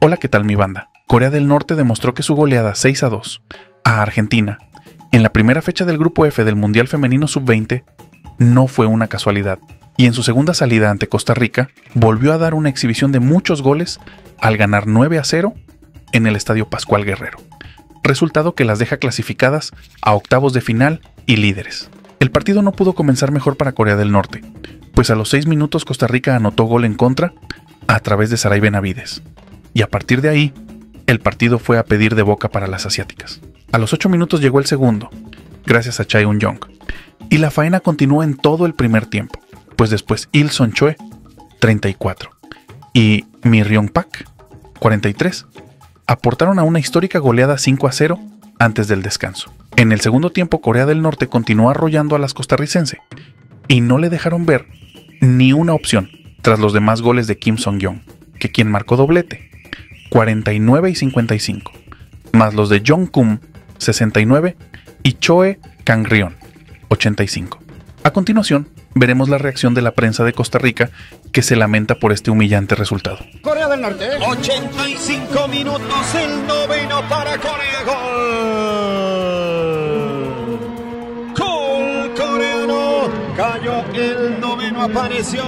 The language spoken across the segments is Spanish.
Hola, ¿qué tal mi banda? Corea del Norte demostró que su goleada 6 a 2 a Argentina en la primera fecha del Grupo F del Mundial Femenino Sub-20 no fue una casualidad, y en su segunda salida ante Costa Rica volvió a dar una exhibición de muchos goles al ganar 9 a 0 en el Estadio Pascual Guerrero, resultado que las deja clasificadas a octavos de final y líderes. El partido no pudo comenzar mejor para Corea del Norte, pues a los 6 minutos Costa Rica anotó gol en contra a través de Saray Benavides, y a partir de ahí, el partido fue a pedir de boca para las asiáticas. A los 8 minutos llegó el segundo, gracias a Chae Un-jong, y la faena continuó en todo el primer tiempo, pues después Il Son Chue, 34, y Mi Ryong Pak, 43, aportaron a una histórica goleada 5 a 0 antes del descanso. En el segundo tiempo, Corea del Norte continuó arrollando a las costarricenses y no le dejaron ver ni una opción tras los demás goles de Kim Song-yong, que quien marcó doblete 49 y 55, más los de Jong Kum, 69, y Choe Kangrion, 85. A continuación, veremos la reacción de la prensa de Costa Rica que se lamenta por este humillante resultado. Corea del Norte. 85 minutos, el noveno para Corea. Gol. Gol coreano. Cayó el apareció.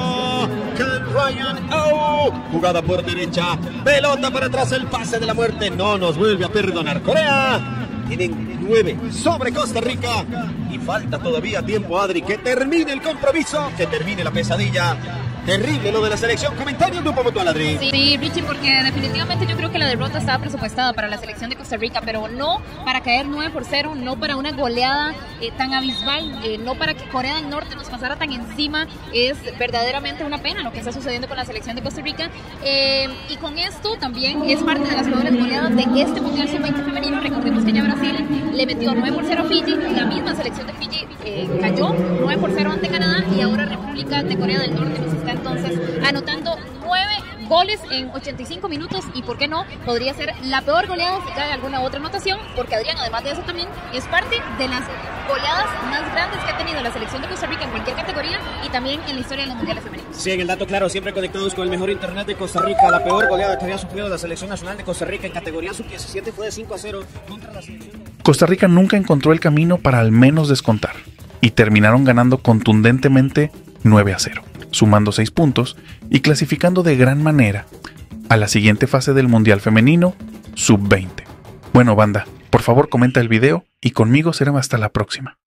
Ryan Oh. Jugada por derecha. Pelota para atrás, el pase de la muerte. No nos vuelve a perdonar Corea. Tienen nueve sobre Costa Rica. Y falta todavía tiempo, Adri, que termine el compromiso, que termine la pesadilla. Terrible lo de la selección. Comentario Grupo Mutual, Adri. Sí, Richie, porque definitivamente yo creo que la derrota estaba presupuestada para la selección de Costa Rica, pero no para caer 9 por 0, no para una goleada eh, tan abismal, eh, no para que Corea del Norte nos pasara tan encima. Es verdaderamente una pena lo que está sucediendo con la selección de Costa Rica. Eh, y con esto también es parte de las peores goleadas de este Mundial Sub-20 femenino. Recordemos que ya Brasil le metió 9 por 0 a Fiji, la misma selección de Fiji cayó 9 por 0 ante Canadá y ahora República de Corea del Norte nos está entonces anotando nueve goles en 85 minutos y por qué no, podría ser la peor goleada si cae alguna otra anotación, porque Adrián, además de eso también, es parte de las goleadas más grandes que ha tenido la selección de Costa Rica en cualquier categoría y también en la historia de los mundiales femeninos. Sí, en el dato claro, siempre conectados con el mejor internet de Costa Rica, la peor goleada que había sufrido la selección nacional de Costa Rica en categoría sub-17 fue de 5 a 0 contra la selección. Costa Rica nunca encontró el camino para al menos descontar y terminaron ganando contundentemente 9 a 0 sumando 6 puntos y clasificando de gran manera a la siguiente fase del Mundial Femenino, Sub-20. Bueno, banda, por favor comenta el video y conmigo será hasta la próxima.